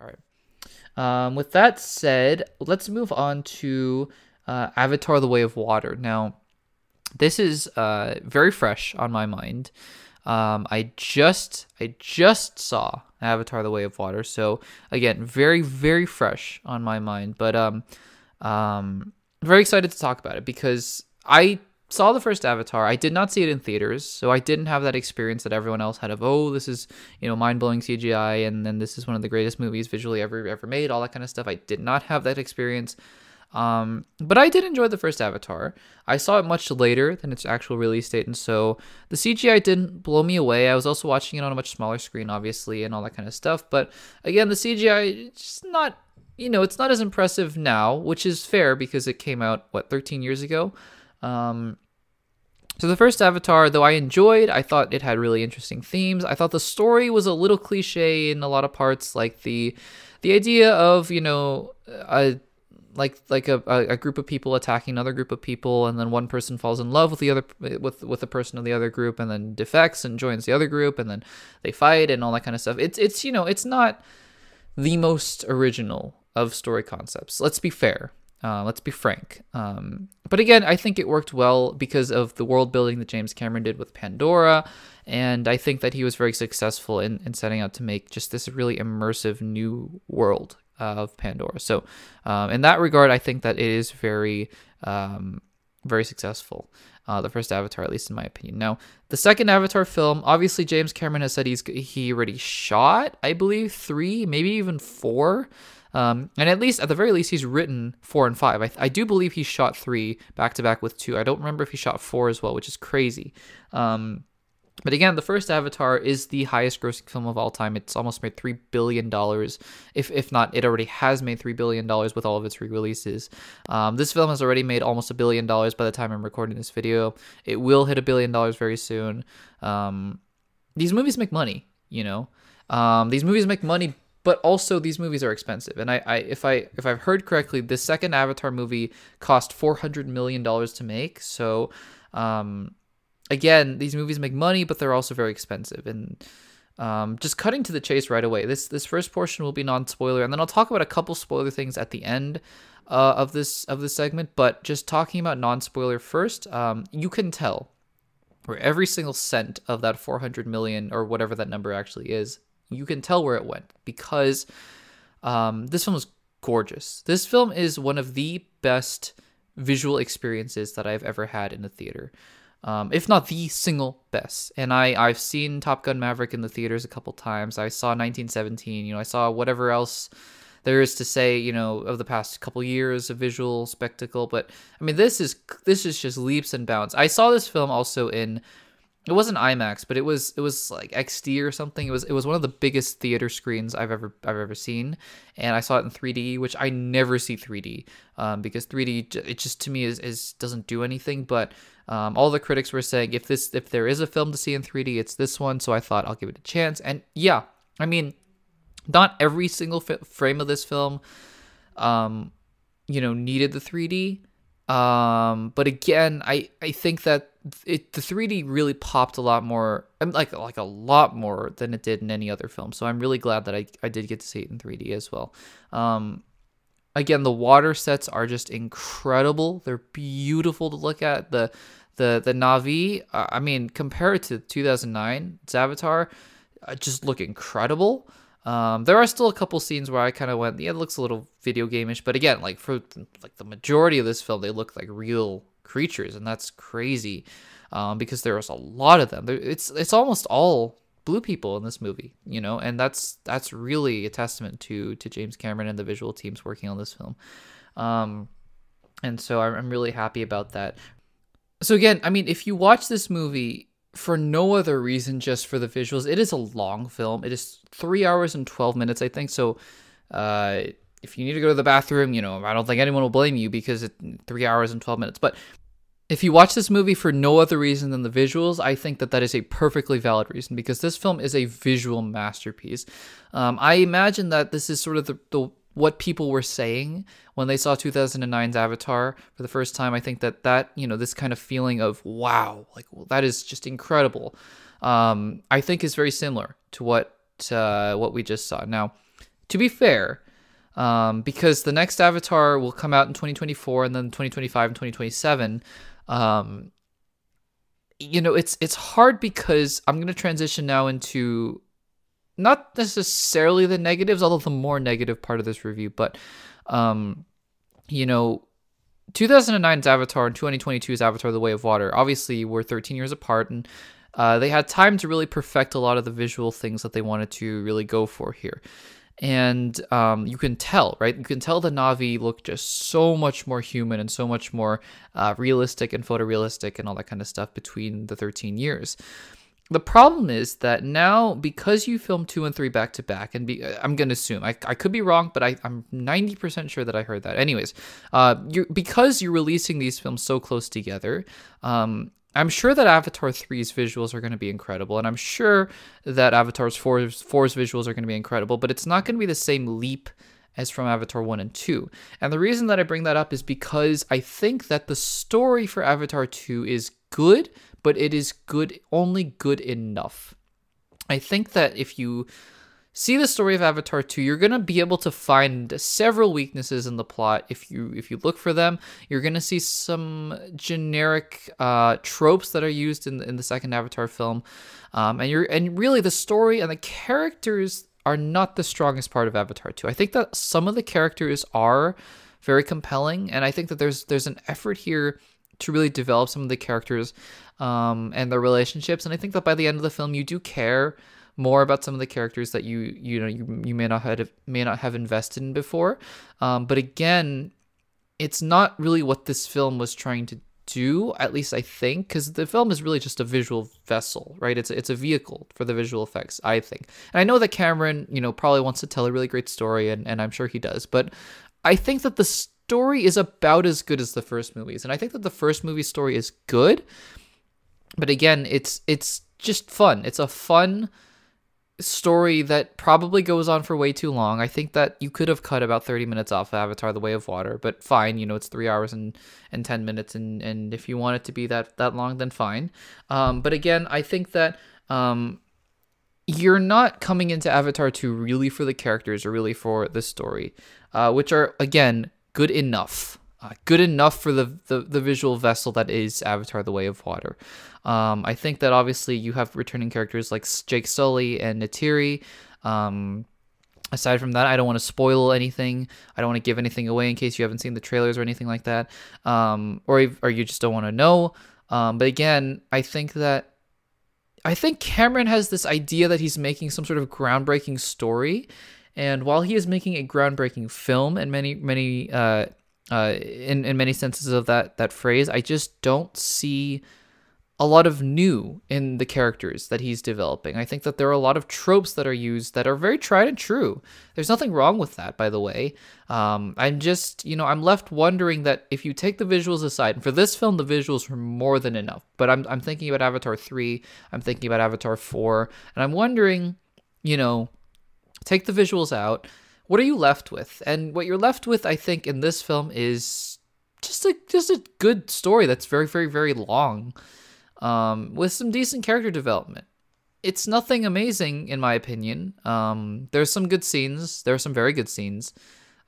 All right. Um, with that said, let's move on to uh, Avatar: The Way of Water. Now, this is uh, very fresh on my mind. Um, I just I just saw Avatar: The Way of Water, so again, very very fresh on my mind. But um, um, very excited to talk about it because I saw the first Avatar. I did not see it in theaters, so I didn't have that experience that everyone else had of oh, this is you know mind blowing CGI, and then this is one of the greatest movies visually ever ever made, all that kind of stuff. I did not have that experience. Um, but I did enjoy the first Avatar. I saw it much later than its actual release date, and so the CGI didn't blow me away. I was also watching it on a much smaller screen, obviously, and all that kind of stuff. But again, the CGI just not, you know, it's not as impressive now, which is fair because it came out what 13 years ago. Um, so the first Avatar, though I enjoyed, I thought it had really interesting themes. I thought the story was a little cliche in a lot of parts, like the the idea of you know a like like a, a group of people attacking another group of people and then one person falls in love with the other with with the person of the other group and then defects and joins the other group and then they fight and all that kind of stuff. It's it's you know it's not the most original of story concepts. Let's be fair uh, let's be frank um, but again i think it worked well because of the world building that james cameron did with pandora and i think that he was very successful in, in setting out to make just this really immersive new world of Pandora. So, um, in that regard, I think that it is very, um, very successful. Uh, the first Avatar, at least in my opinion. Now, the second Avatar film, obviously James Cameron has said he's he already shot, I believe, three, maybe even four. Um, and at least, at the very least, he's written four and five. I, I do believe he shot three back to back with two. I don't remember if he shot four as well, which is crazy. Um, but again, the first Avatar is the highest grossing film of all time. It's almost made $3 billion. If, if not, it already has made $3 billion with all of its re releases. Um, this film has already made almost a billion dollars by the time I'm recording this video. It will hit a billion dollars very soon. Um, these movies make money, you know? Um, these movies make money, but also these movies are expensive. And I, I, if I if I've heard correctly, the second Avatar movie cost $400 million to make. So, um, again, these movies make money, but they're also very expensive. And um, just cutting to the chase right away. This this first portion will be non spoiler, and then I'll talk about a couple spoiler things at the end uh, of this of this segment. But just talking about non spoiler first, um, you can tell where every single cent of that 400 million or whatever that number actually is, you can tell where it went because um, this film is gorgeous. This film is one of the best visual experiences that I've ever had in a theater um, if not the single best. And I I've seen Top Gun Maverick in the theaters a couple times. I saw 1917. You know, I saw whatever else there is to say. You know, of the past couple years of visual spectacle. But I mean, this is this is just leaps and bounds. I saw this film also in it wasn't IMAX, but it was it was like XD or something. It was it was one of the biggest theater screens I've ever I've ever seen, and I saw it in 3D, which I never see 3D um, because 3D it just to me is, is doesn't do anything. But um, all the critics were saying if this if there is a film to see in 3D, it's this one. So I thought I'll give it a chance, and yeah, I mean, not every single frame of this film, um, you know, needed the 3D. Um, but again, I I think that it the 3D really popped a lot more, like like a lot more than it did in any other film. So I'm really glad that I I did get to see it in 3D as well. Um, again, the water sets are just incredible. They're beautiful to look at. The the the Na'vi, uh, I mean, compared to 2009 Avatar, uh, just look incredible. Um, there are still a couple scenes where I kind of went, yeah, it looks a little video gameish, but again, like for like the majority of this film, they look like real creatures, and that's crazy um, because there was a lot of them. It's it's almost all blue people in this movie, you know, and that's that's really a testament to to James Cameron and the visual teams working on this film. Um, and so I'm really happy about that. So again, I mean, if you watch this movie for no other reason, just for the visuals, it is a long film. It is three hours and twelve minutes, I think. So, uh, if you need to go to the bathroom, you know, I don't think anyone will blame you because it's three hours and twelve minutes. But if you watch this movie for no other reason than the visuals, I think that that is a perfectly valid reason because this film is a visual masterpiece. Um, I imagine that this is sort of the, the what people were saying when they saw 2009's Avatar for the first time. I think that that you know this kind of feeling of wow, like well, that is just incredible. Um, I think is very similar to what uh, what we just saw. Now, To be fair, um, because the next Avatar will come out in 2024 and then 2025 and 2027. Um, you know, it's it's hard because I'm gonna transition now into not necessarily the negatives, although the more negative part of this review, but um, you know, 2009's Avatar and 2022's Avatar: The Way of Water obviously were 13 years apart, and uh, they had time to really perfect a lot of the visual things that they wanted to really go for here. And um, you can tell, right? You can tell the Na'vi look just so much more human and so much more uh, realistic and photorealistic and all that kind of stuff between the 13 years. The problem is that now, because you film two and three back to back, and be, I'm going to assume, I, I could be wrong, but I, I'm 90% sure that I heard that. Anyways, uh, you're, because you're releasing these films so close together, um, I'm sure that Avatar 3's visuals are going to be incredible, and I'm sure that Avatar's 4's, 4's visuals are going to be incredible, but it's not going to be the same leap as from Avatar 1 and 2. And the reason that I bring that up is because I think that the story for Avatar 2 is good, but it is good, only good enough. I think that if you see the story of Avatar 2, you're going to be able to find several weaknesses in the plot if you if you look for them. You're going to see some generic uh, tropes that are used in in the second Avatar film. Um, and you're and really the story and the characters are not the strongest part of Avatar 2. I think that some of the characters are very compelling and I think that there's there's an effort here to really develop some of the characters um, and their relationships. And I think that by the end of the film, you do care more about some of the characters that you you know you, you may not have may not have invested in before. Um, but again, it's not really what this film was trying to do. At least I think, because the film is really just a visual vessel, right? It's a, it's a vehicle for the visual effects. I think, and I know that Cameron, you know, probably wants to tell a really great story, and and I'm sure he does. But I think that the story is about as good as the first movies, and I think that the first movie story is good but again, it's it's just fun. It's a fun story that probably goes on for way too long. I think that you could have cut about 30 minutes off Avatar The Way of Water, but fine, you know, it's 3 hours and and 10 minutes and and if you want it to be that that long then fine. Um but again, I think that um you're not coming into Avatar 2 really for the characters or really for the story, uh, which are again good enough uh, good enough for the, the, the visual vessel that is Avatar: The Way of Water. Um, I think that obviously you have returning characters like Jake Sully and Neytiri. Um, aside from that, I don't want to spoil anything. I don't want to give anything away in case you haven't seen the trailers or anything like that, um, or or you just don't want to know. Um, but again, I think that I think Cameron has this idea that he's making some sort of groundbreaking story, and while he is making a groundbreaking film in many many uh, uh, in in many senses of that that phrase. I just don't see a lot of new in the characters that he's developing. I think that there are a lot of tropes that are used that are very tried and true. There's nothing wrong with that, by the way. Um, I'm just, you know, I'm left wondering that if you take the visuals aside, and for this film, the visuals were more than enough. But I'm, I'm thinking about Avatar 3, I'm thinking about Avatar 4, and I'm wondering, you know, take the visuals out what are you left with? And what you're left with, I think, in this film is just a just a good story that's very, very, very long, um, with some decent character development. It's nothing amazing, in my opinion. Um, there's some good scenes. There are some very good scenes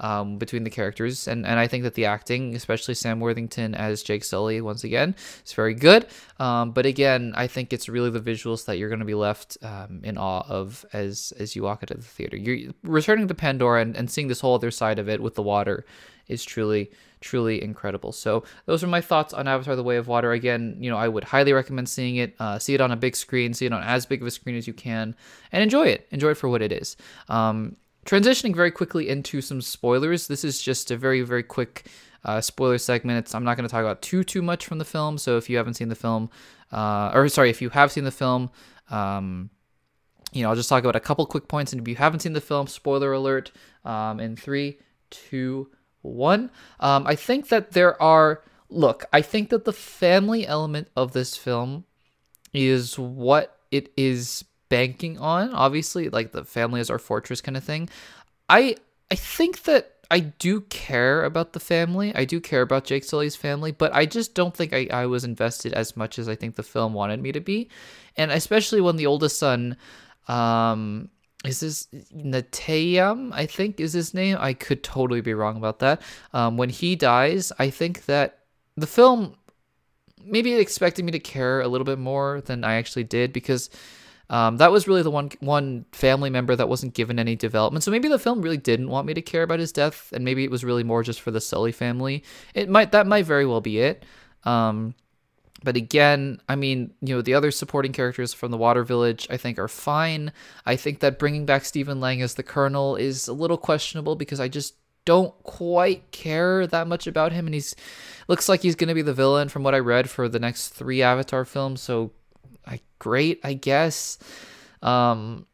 um, between the characters, and and I think that the acting, especially Sam Worthington as Jake Sully, once again, is very good. Um, but again, I think it's really the visuals that you're going to be left um, in awe of as as you walk into the theater. You're returning to Pandora and, and seeing this whole other side of it with the water is truly truly incredible. So those are my thoughts on Avatar: The Way of Water. Again, you know, I would highly recommend seeing it. Uh, see it on a big screen. See it on as big of a screen as you can, and enjoy it. Enjoy it for what it is. Um, Transitioning very quickly into some spoilers. This is just a very, very quick uh, spoiler segment. It's, I'm not going to talk about too, too much from the film. So if you haven't seen the film, uh, or sorry, if you have seen the film, um, you know, I'll just talk about a couple quick points. And if you haven't seen the film, spoiler alert um, in three, two, one. Um, I think that there are, look, I think that the family element of this film is what it is banking on, obviously, like the family is our fortress kind of thing. I I think that I do care about the family. I do care about Jake Sully's family, but I just don't think I, I was invested as much as I think the film wanted me to be. And especially when the oldest son um is this Neteyam? I think is his name. I could totally be wrong about that. Um, when he dies, I think that the film maybe it expected me to care a little bit more than I actually did because um, that was really the one one family member that wasn't given any development. So maybe the film really didn't want me to care about his death, and maybe it was really more just for the Sully family. It might that might very well be it. Um, but again, I mean, you know, the other supporting characters from the Water Village, I think, are fine. I think that bringing back Stephen Lang as the Colonel is a little questionable because I just don't quite care that much about him, and he's looks like he's going to be the villain from what I read for the next three Avatar films. So, I great, I guess. Um,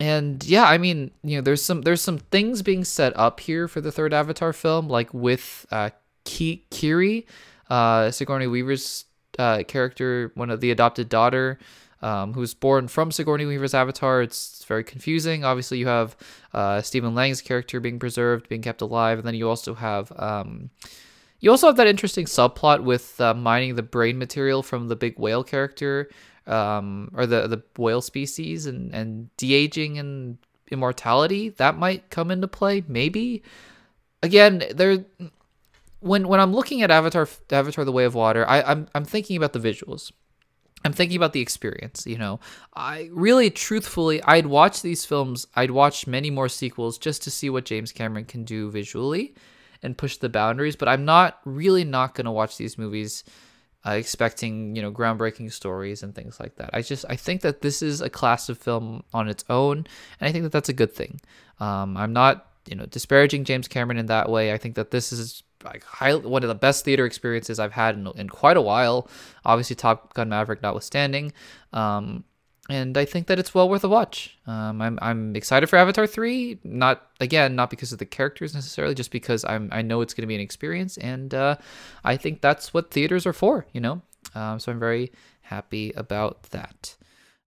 and yeah, I mean, you know, there's some there's some things being set up here for the third Avatar film, like with uh, Ki- Kiri, uh, Sigourney Weaver's uh, character, one of the adopted daughter, um, who's born from Sigourney Weaver's Avatar. It's very confusing. Obviously, you have uh, Stephen Lang's character being preserved, being kept alive, and then you also have um, you also have that interesting subplot with uh, mining the brain material from the big whale character, um, or the the whale species, and and de aging and immortality. That might come into play, maybe. Again, there when when I'm looking at Avatar Avatar: The Way of Water, I, I'm I'm thinking about the visuals. I'm thinking about the experience. You know, I really, truthfully, I'd watch these films. I'd watch many more sequels just to see what James Cameron can do visually and push the boundaries. But I'm not really not going to watch these movies uh, expecting you know groundbreaking stories and things like that. I just I think that this is a class of film on its own, and I think that that's a good thing. Um, I'm not you know disparaging James Cameron in that way. I think that this is like high, one of the best theater experiences I've had in, in quite a while. Obviously, Top Gun Maverick notwithstanding. Um, and I think that it's well worth a watch. Um, I'm I'm excited for Avatar three. Not again, not because of the characters necessarily, just because I'm I know it's going to be an experience, and uh, I think that's what theaters are for. You know, um, so I'm very happy about that.